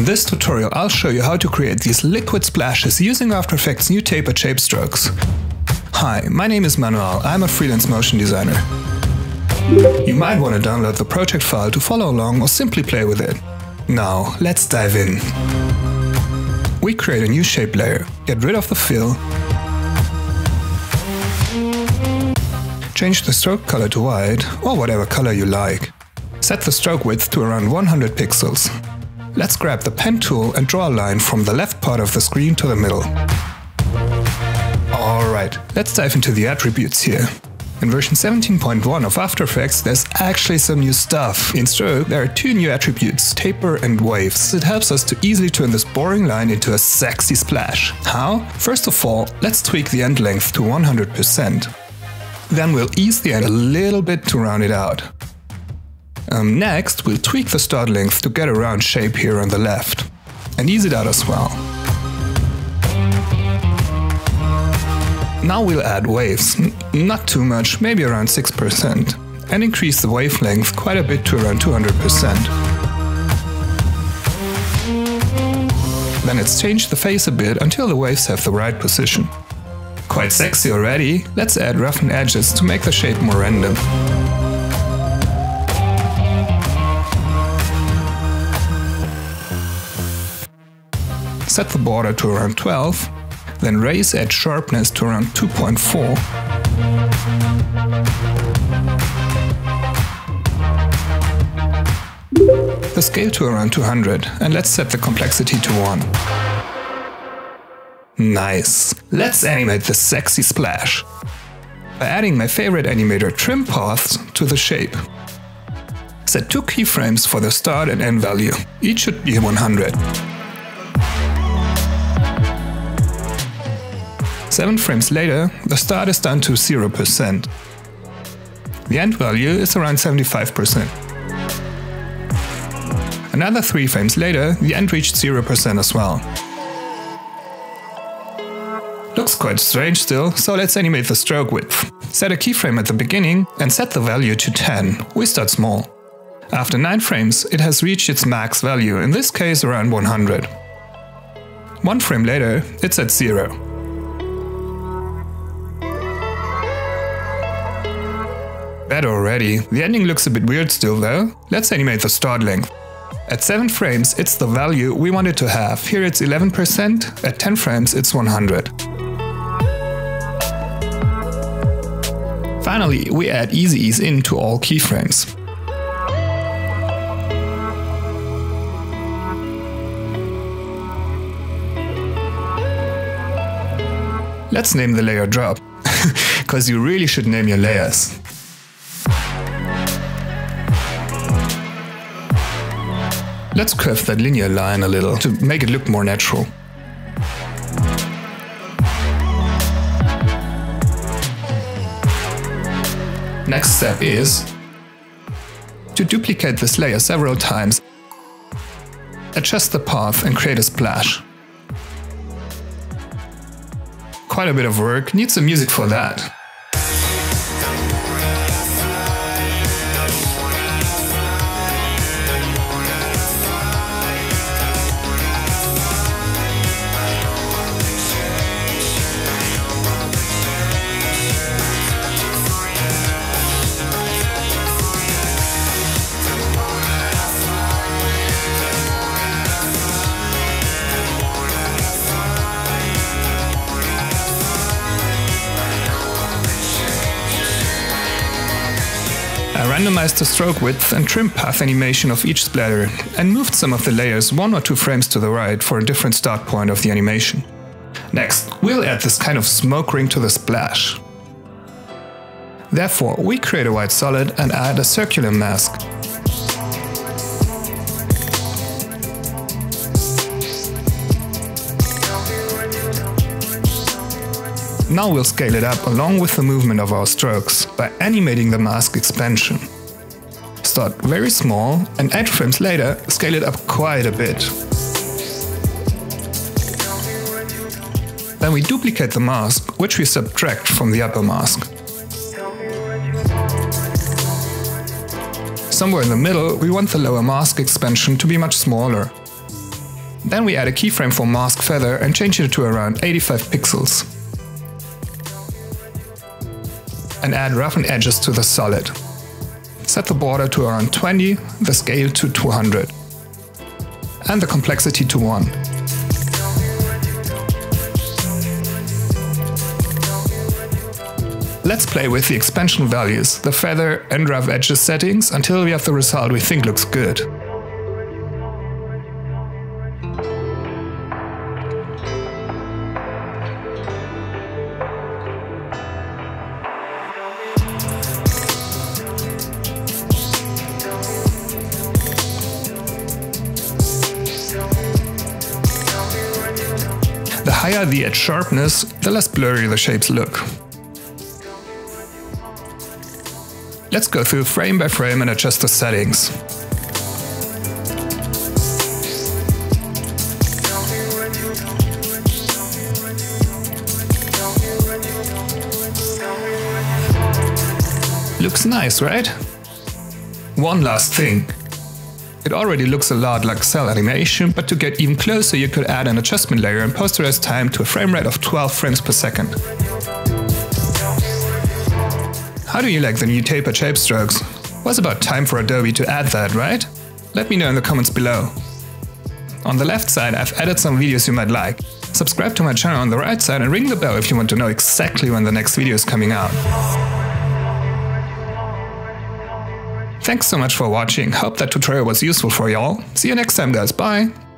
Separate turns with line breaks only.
In this tutorial I'll show you how to create these liquid splashes using After Effects' new tapered shape strokes. Hi, my name is Manuel, I'm a freelance motion designer. You might want to download the project file to follow along or simply play with it. Now, let's dive in. We create a new shape layer, get rid of the fill, change the stroke color to white or whatever color you like. Set the stroke width to around 100 pixels. Let's grab the pen tool and draw a line from the left part of the screen to the middle. Alright, let's dive into the attributes here. In version 17.1 of After Effects, there's actually some new stuff. In Stroke, there are two new attributes, Taper and Waves. It helps us to easily turn this boring line into a sexy splash. How? First of all, let's tweak the end length to 100%. Then we'll ease the end a little bit to round it out. Um, next, we'll tweak the start length to get a round shape here on the left. And ease it out as well. Now we'll add waves, not too much, maybe around 6%, and increase the wavelength quite a bit to around 200%. Then let's change the phase a bit until the waves have the right position. Quite sexy already, let's add roughened edges to make the shape more random. Set the border to around 12, then raise edge sharpness to around 2.4. The scale to around 200 and let's set the complexity to 1. Nice. Let's animate the sexy splash. By adding my favorite animator trim paths to the shape. Set two keyframes for the start and end value. Each should be 100. 7 frames later, the start is down to 0%. The end value is around 75%. Another 3 frames later, the end reached 0% as well. Looks quite strange still, so let's animate the stroke width. Set a keyframe at the beginning and set the value to 10. We start small. After 9 frames, it has reached its max value, in this case around 100. One frame later, it's at 0. Better already. The ending looks a bit weird still though. Let's animate the start length. At 7 frames it's the value we wanted to have. Here it's 11%, at 10 frames it's 100. Finally, we add easy ease in to all keyframes. Let's name the layer drop, cause you really should name your layers. Let's curve that linear line a little to make it look more natural. Next step is to duplicate this layer several times, adjust the path and create a splash. Quite a bit of work, need some music for that. Randomized the stroke width and trim path animation of each splatter and moved some of the layers one or two frames to the right for a different start point of the animation. Next, we'll add this kind of smoke ring to the splash. Therefore, we create a white solid and add a circular mask. Now we'll scale it up along with the movement of our strokes by animating the mask expansion. Start very small and 8 frames later scale it up quite a bit. Then we duplicate the mask, which we subtract from the upper mask. Somewhere in the middle, we want the lower mask expansion to be much smaller. Then we add a keyframe for mask feather and change it to around 85 pixels. And add roughen edges to the solid. Set the border to around 20, the scale to 200. And the complexity to 1. Let's play with the expansion values, the feather and rough edges settings until we have the result we think looks good. The higher the edge sharpness, the less blurry the shapes look. Let's go through frame by frame and adjust the settings. Looks nice, right? One last thing. It already looks a lot like cell animation, but to get even closer you could add an adjustment layer and posterize time to a frame rate of 12 frames per second. How do you like the new tapered shape strokes? Was about time for Adobe to add that, right? Let me know in the comments below. On the left side I've added some videos you might like. Subscribe to my channel on the right side and ring the bell if you want to know exactly when the next video is coming out. Thanks so much for watching, hope that tutorial was useful for y'all. See you next time guys, bye!